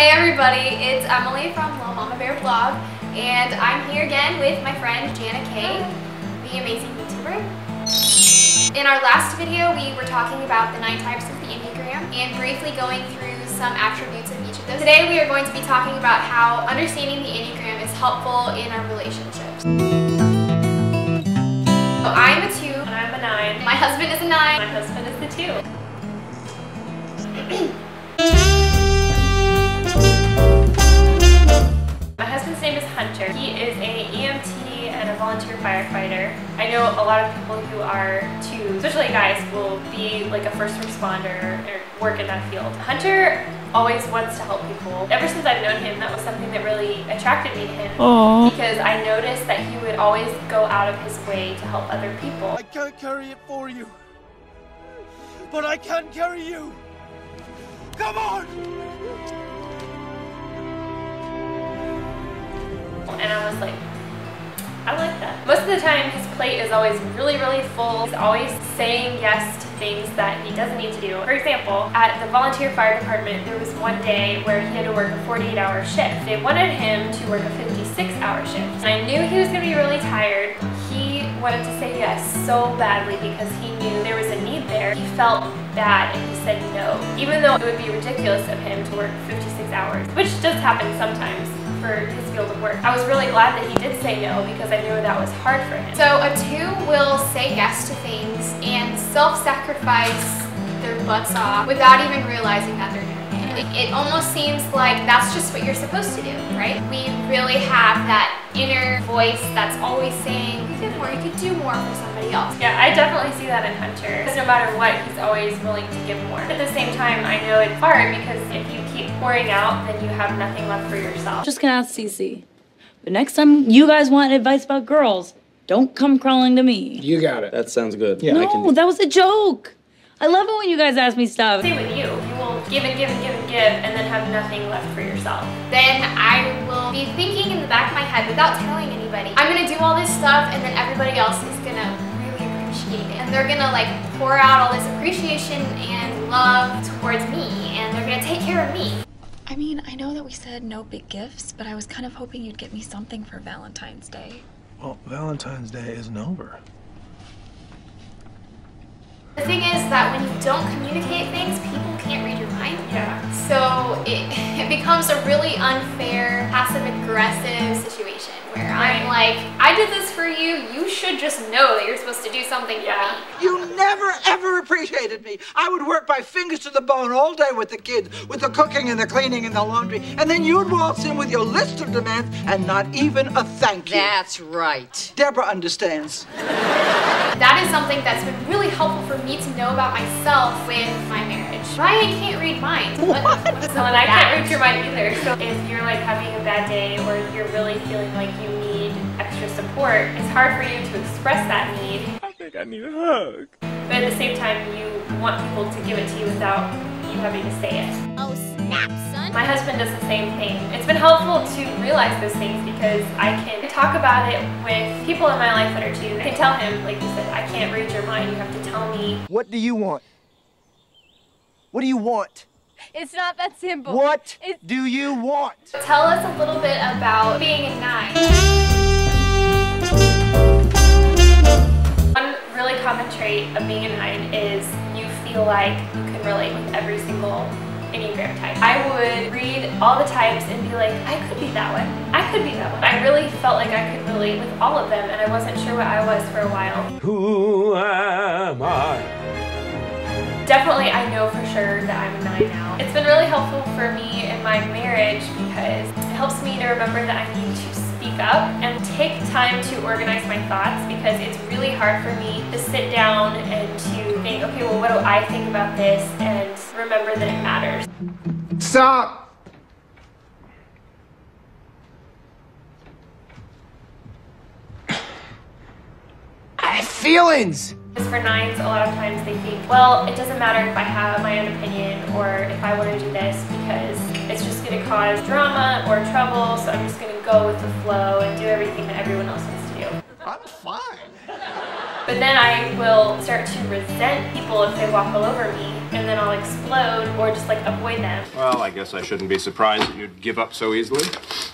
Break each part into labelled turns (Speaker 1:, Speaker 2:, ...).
Speaker 1: Hey everybody, it's Emily from Little Mama Bear Blog, and I'm here again with my friend Jana Kay, the amazing YouTuber. In our last video, we were talking about the nine types of the Enneagram and briefly going through some attributes of each of those. Today we are going to be talking about how understanding the Enneagram is helpful in our relationships. So I'm a two.
Speaker 2: And I'm a nine.
Speaker 1: My husband is a nine.
Speaker 2: My husband is the two. volunteer firefighter. I know a lot of people who are too, especially guys, will be like a first responder or work in that field. Hunter always wants to help people. Ever since I've known him, that was something that really attracted me to him.
Speaker 3: Aww.
Speaker 2: Because I noticed that he would always go out of his way to help other people.
Speaker 4: I can't carry it for you. But I can carry you. Come on!
Speaker 2: And I was like, I like that. Most of the time, his plate is always really, really full. He's always saying yes to things that he doesn't need to do. For example, at the volunteer fire department, there was one day where he had to work a 48-hour shift. They wanted him to work a 56-hour shift. And I knew he was going to be really tired. He wanted to say yes so badly because he knew there was a need there. He felt bad and he said no, even though it would be ridiculous of him to work 56 hours, which does happen sometimes for his field of work. I was really glad that he did say no because I knew that was hard for him.
Speaker 1: So a two will say yes to things and self-sacrifice their butts off without even realizing that they're doing it. It, it almost seems like that's just what you're supposed to do, right? We really have that inner voice that's always saying, you did more, you could do more for somebody else.
Speaker 2: Yeah, I definitely see that in Hunter. Because no matter what, he's always willing to give more. At the same time, I know it's hard because if you keep pouring out, then you have nothing left for yourself.
Speaker 3: Just gonna ask Cece. But next time you guys want advice about girls, don't come crawling to me.
Speaker 5: You got it.
Speaker 6: That sounds good.
Speaker 5: Yeah, I can.
Speaker 3: No, that was a joke. I love it when you guys ask me stuff.
Speaker 2: Same with you. You will give and give and give and give and then have nothing left for yourself.
Speaker 1: Then I will be thinking in the back of my head without telling anybody, I'm gonna do all this stuff and then everybody else is gonna really appreciate it. And they're gonna like pour out all this appreciation and love towards me and they're gonna take care of me.
Speaker 7: I mean, I know that we said no big gifts, but I was kind of hoping you'd get me something for Valentine's Day.
Speaker 4: Well, Valentine's Day isn't over.
Speaker 1: The thing is that when you don't communicate things, people can't read your mind.
Speaker 2: Yeah.
Speaker 1: So it, it becomes a really unfair, passive aggressive situation where I'm like, I did this for you, you should just know that you're supposed to do something
Speaker 2: Yeah.
Speaker 1: for me.
Speaker 8: You never ever appreciated me. I would work my fingers to the bone all day with the kids, with the cooking and the cleaning and the laundry, and then you'd waltz in with your list of demands and not even a thank you.
Speaker 9: That's right.
Speaker 8: Deborah understands.
Speaker 1: That is something that's been really helpful for me to know about myself with my marriage. Ryan can't read minds. What? what's
Speaker 2: So and I can't read your mind either. So if you're like having a bad day or you're really feeling like you need extra support, it's hard for you to express that need.
Speaker 4: I think I need a hug.
Speaker 2: But at the same time, you want people to give it to you without you having to say it.
Speaker 1: Oh snap, son.
Speaker 2: My husband does the same thing. It's been helpful to realize those things because I can talk about it with people in my life that are too. I can tell him, like you said, I can't read your mind. You have to tell me.
Speaker 8: What do you want? What do you want?
Speaker 1: It's not that simple.
Speaker 8: What
Speaker 1: It's-
Speaker 8: do you want?
Speaker 1: Tell us a little bit about being a nine.
Speaker 2: One really common trait of being a nine is you feel like you can relate with every single Enneagram type. I would read all the types and be like, I could be that one. I could be that one. I really felt like I could relate with all of them and I wasn't sure what I was for a while.
Speaker 6: Who am I?
Speaker 2: Definitely, I know for sure that I'm a nine now. It's been really helpful for me in my marriage because it helps me to remember that I need to speak up and take time to organize my thoughts because it's really hard for me to sit down and to think, okay, well, what do I think about this and remember that it matters.
Speaker 5: Stop! I have feelings!
Speaker 2: Because for nines, a lot of times they think, well, it doesn't matter if I have my own opinion or if I want to do this because it's just going to cause drama or trouble, so I'm just going to go with the flow and do everything that everyone else wants But then I will start to resent people if they walk all over me, and then I'll explode or just like avoid them.
Speaker 6: Well, I guess I shouldn't be surprised that you'd give up so easily.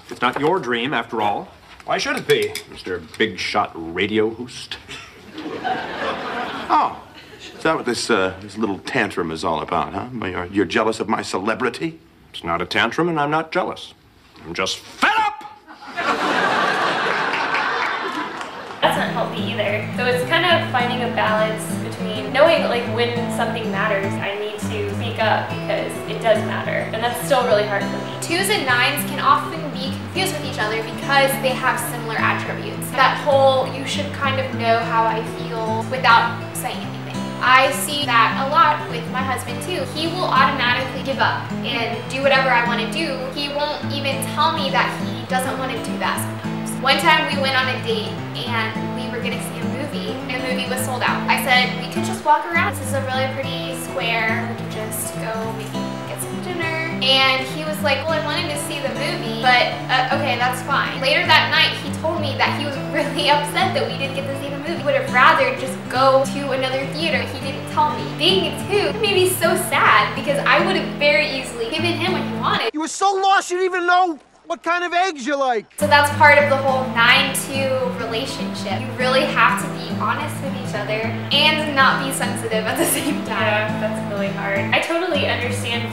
Speaker 6: It's not your dream, after all. Why should it be, Mr. Big Shot Radio Host?
Speaker 9: Oh, is that what this uh, this little tantrum is all about, huh? You're, you're jealous of my celebrity?
Speaker 6: It's not a tantrum, and I'm not jealous. I'm just fed
Speaker 2: finding a balance between knowing like when something matters, I need to speak up because it does matter. And that's still really hard for me.
Speaker 1: Twos and nines can often be confused with each other because they have similar attributes. That whole you should kind of know how I feel without saying anything. I see that a lot with my husband too. He will automatically give up and do whatever I want to do. He won't even tell me that he doesn't want to do that sometimes. One time we went on a date and we were see a movie was sold out. I said, we could just walk around. This is a really pretty square. We could just go maybe get some dinner. And he was like, well, I wanted to see the movie, but uh, okay, that's fine. Later that night, he told me that he was really upset that we didn't get to see the movie. He would have rather just go to another theater. He didn't tell me. Being a two made me so sad because I would have very easily given him what he wanted.
Speaker 4: You were so lost you didn't even know what kind of eggs you like.
Speaker 1: So that's part of the whole 9-2 relationship. You really have to be honest with each other and not be sensitive at the same time.
Speaker 2: Yeah, that's really hard. I totally understand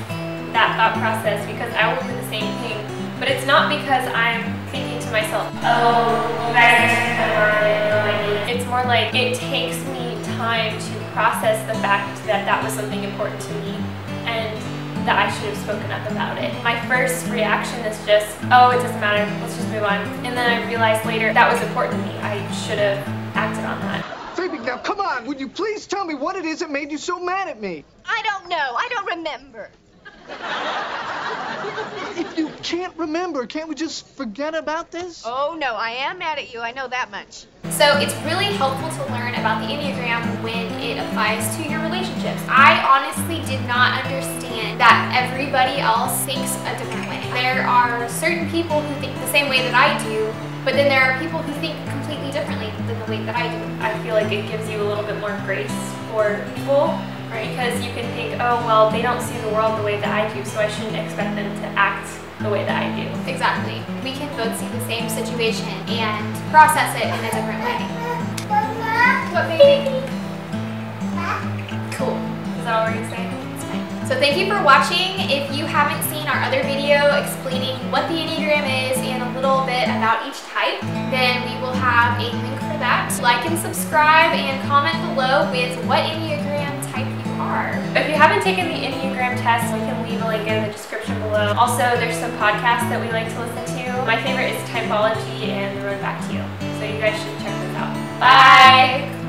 Speaker 2: that thought process because I will do the same thing. But it's not because I'm thinking to myself, oh, you guys are just It's more like it takes me time to process the fact that that was something important to me and that I should have spoken up about it. My first reaction is just, oh, it doesn't matter, let's just move on. And then I realized later that was important to me. I should have acted on that.
Speaker 4: Phoebe, now come on, would you please tell me what it is that made you so mad at me?
Speaker 10: I don't know. I don't remember.
Speaker 4: If you can't remember, can't we just forget about this?
Speaker 10: Oh, no. I am mad at you. I know that much.
Speaker 1: So it's really helpful to learn about the Enneagram when it applies to your relationships. I honestly did not understand that everybody else thinks a different way. There are certain people who think the same way that I do, but then there are people who think completely differently than the way that I do.
Speaker 2: I feel like it gives you a little bit more grace for people right? because you can think, oh, well, they don't see the world the way that I do, so I shouldn't expect them to act the way that I do.
Speaker 1: Exactly. We can both see the same situation and process it in a different way. What, baby? Cool.
Speaker 2: Is that all we're gonna say?
Speaker 1: So thank you for watching. If you haven't seen our other video explaining what the Enneagram is and a little bit about each type, then we will have a link for that. Like and subscribe and comment below with what Enneagram type you are.
Speaker 2: If you haven't taken the Enneagram test, we can leave a link in the description below. Also, there's some podcasts that we like to listen to. My favorite is Typology and The Road Back to You. So you guys should check those out. Bye!